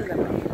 mierda.